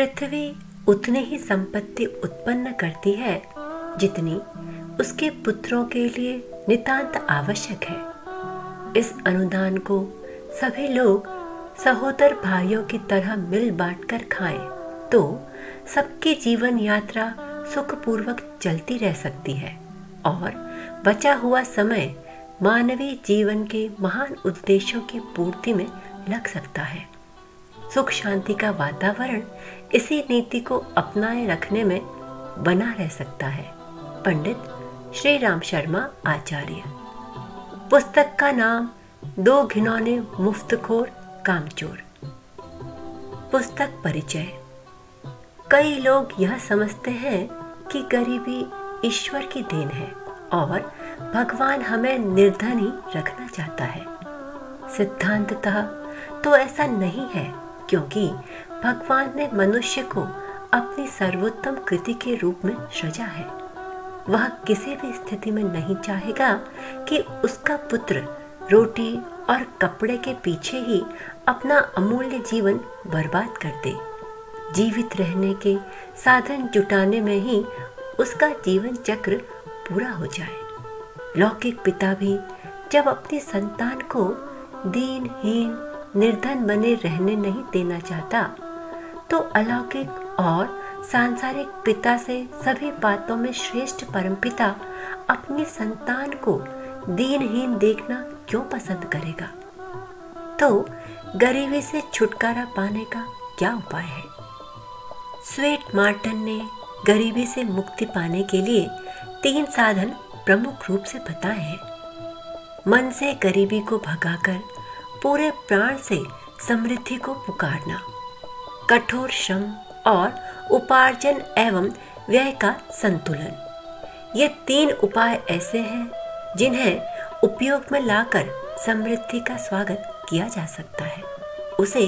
पृथ्वी उतनी ही संपत्ति उत्पन्न करती है, जितनी उसके पुत्रों के लिए नितांत आवश्यक है। इस अनुदान को सभी लोग सहोदर भाइयों की तरह मिल बांटकर खाएँ तो सबकी जीवन यात्रा सुखपूर्वक चलती रह सकती है और बचा हुआ समय मानवीय जीवन के महान उद्देश्यों की पूर्ति में लग सकता है। सुख शांति का वातावरण इसी नीति को अपनाए रखने में बना रह सकता है। पंडित श्री राम शर्मा आचार्य। पुस्तक का नाम, दो घिनौने मुफ्तखोर कामचोर। पुस्तक परिचय। कई लोग यह समझते हैं कि गरीबी ईश्वर की देन है और भगवान हमें निर्धन ही रखना चाहता है। सिद्धांततः तो ऐसा नहीं है। क्योंकि भगवान ने मनुष्य को अपनी सर्वोत्तम कृति के रूप में सृजा है। वह किसी भी स्थिति में नहीं चाहेगा कि उसका पुत्र रोटी और कपड़े के पीछे ही अपना अमूल्य जीवन बर्बाद कर दे। जीवित रहने के साधन जुटाने में ही उसका जीवन चक्र पूरा हो जाए। लौकिक पिता भी जब अपनी संतान को दीनहीन निर्धन बने रहने नहीं देना चाहता। तो अलौकिक और सांसारिक पिता से सभी बातों में श्रेष्ठ परमपिता अपनी संतान को दीनहीन देखना क्यों पसंद करेगा? तो गरीबी से छुटकारा पाने का क्या उपाय है? स्वेट मार्टन ने गरीबी से मुक्ति पाने के लिए तीन साधन प्रमुख रूप से बताए हैं। मन से गरीबी को भगाकर पूरे प्राण से समृद्धि को पुकारना। कठोर श्रम और उपार्जन एवं व्यय का संतुलन। ये तीन उपाय ऐसे हैं जिन्हें उपयोग में लाकर समृद्धि का स्वागत किया जा सकता है। उसे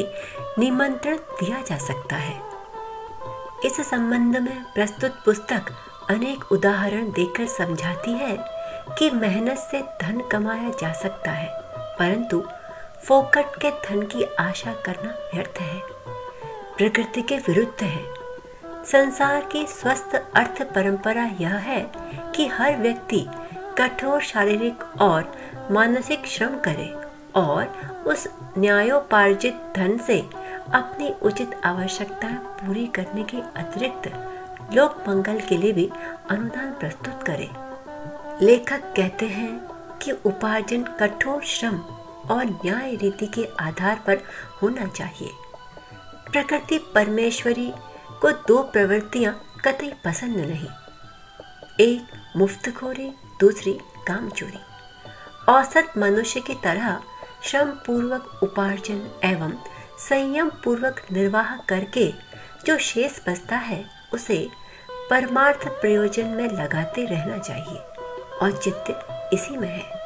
निमंत्रण दिया जा सकता है। इस संबंध में प्रस्तुत पुस्तक अनेक उदाहरण देकर समझाती है कि मेहनत से धन कमाया जा सकता है, परंतु फोकट के धन की आशा करना व्यर्थ है, प्रकृति के विरुद्ध है। संसार की स्वस्थ अर्थ परंपरा यह है कि हर व्यक्ति कठोर शारीरिक और मानसिक श्रम करे और उस न्यायोपार्जित धन से अपनी उचित आवश्यकता पूरी करने के अतिरिक्त लोक मंगल के लिए भी अनुदान प्रस्तुत करे। लेखक कहते हैं कि उपार्जन कठोर श्रम और न्याय रीति के आधार पर होना चाहिए। प्रकृति परमेश्वरी को दो प्रवृत्तियाँ कतई पसंद नहीं। एक मुफ्तखोरी, दूसरी कामचोरी। औसत मनुष्य की तरह श्रम पूर्वक उपार्जन एवं संयम पूर्वक निर्वाह करके जो शेष बचता है, उसे परमार्थ प्रयोजन में लगाते रहना चाहिए। और चित्त इसी में है।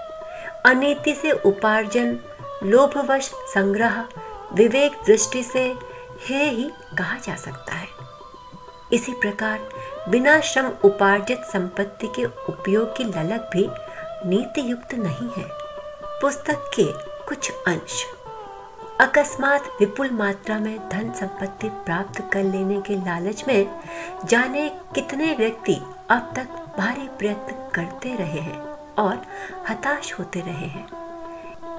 अनीति से उपार्जन, लोभवश संग्रह, विवेक दृष्टि से है ही कहा जा सकता है। इसी प्रकार बिना श्रम उपार्जित संपत्ति के उपयोग की ललक भी नीति युक्त नहीं है। पुस्तक के कुछ अंश। अकस्मात विपुल मात्रा में धन संपत्ति प्राप्त कर लेने के लालच में जाने कितने व्यक्ति अब तक भारी प्रयत्न करते रहे हैं। और हताश होते रहे हैं।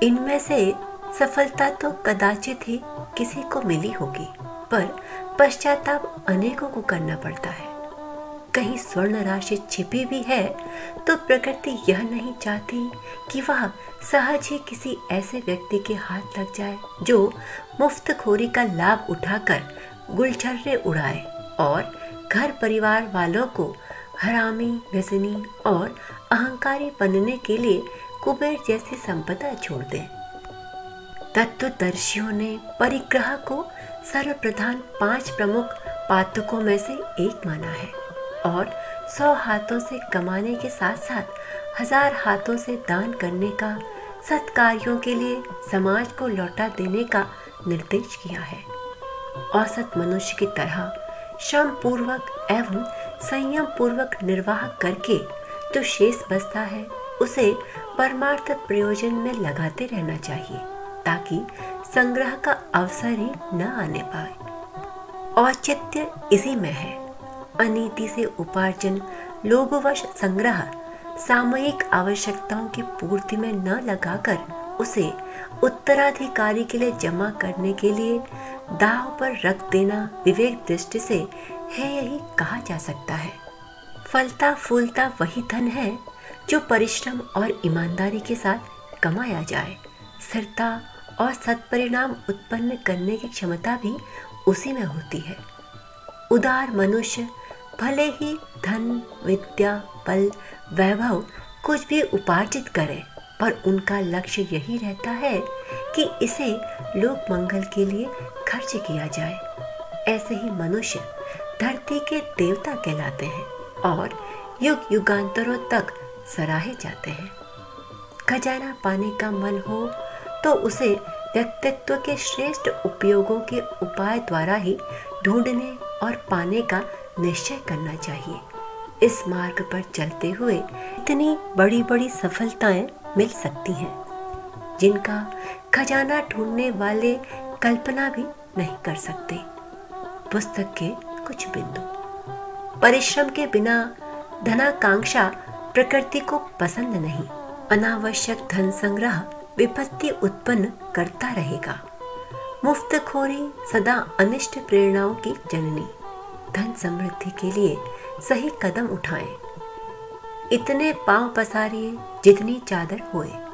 इनमें से सफलता तो कदाचित ही किसी को मिली होगी, पर पश्चाताप अनेकों को करना पड़ता है। कहीं स्वर्ण राशि छिपी भी है तो प्रकृति यह नहीं चाहती कि वह सहज ही किसी ऐसे व्यक्ति के हाथ लग जाए, जो मुफ़्त खोरी का लाभ उठाकर गुलछर्रे उड़ाए और घर परिवार वालों को हरामी, व्यसनी और अहंकारी बनने के लिए कुबेर जैसी संपदा छोड़ दें। तत्वदर्शियों ने परिग्रह को सर्वप्रधान पाँच प्रमुख पातकों में से एक माना है और सौ हाथों से कमाने के साथ साथ हज़ार हाथों से दान करने का, सत्कार्यों के लिए समाज को लौटा देने का निर्देश किया है। औसत मनुष्य की तरह श्रम पूर्वक एवं संयम पूर्वक निर्वाह करके जो शेष बचता है, उसे परमार्थ प्रयोजन में लगाते रहना चाहिए, ताकि संग्रह का अवसर ही न आने पाए। औचित्य इसी में है। अनीति से उपार्जन, लोभवश संग्रह सामयिक आवश्यकताओं की पूर्ति में न लगाकर उसे उत्तराधिकारी के लिए जमा करने के लिए दाव पर रख देना विवेक दृष्टि से है यही कहा जा सकता है। फलता, फूलता वही धन है, जो परिश्रम और ईमानदारी के साथ कमाया जाए। स्थिरता और सत्परिणाम उत्पन्न करने की क्षमता भी उसी में होती है। उदार मनुष्य, भले ही धन, विद्या, बल, वैभव कुछ भी उपार्जित करे, पर उनका लक्ष्य यही रहता है कि इसे लोक मंगल के लिए खर्च किया जाए। ऐसे ही मनुष्य धरती के देवता कहलाते हैं और युग युगांतरों तक सराहे जाते हैं। खजाना पाने का मन हो तो उसे व्यक्तित्व के श्रेष्ठ उपयोगों के उपाय द्वारा ही ढूँढने और पाने का निश्चय करना चाहिए। इस मार्ग पर चलते हुए इतनी बड़ी बड़ी सफलताएँ मिल सकती हैं, जिनका खजाना ढूँढने वाले कल्पना भी नहीं कर सकते। पुस्तक के कुछ बिंदु। परिश्रम के बिना धनाकांक्षा प्रकृति को पसंद नहीं। अनावश्यक धन संग्रह विपत्ति उत्पन्न करता रहेगा। मुफ्तखोरी सदा अनिष्ट प्रेरणाओं की जननी। धन समृद्धि के लिए सही कदम उठाएँ। इतने पाँव पसारिए जितनी चादर होए।